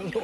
よいしょ。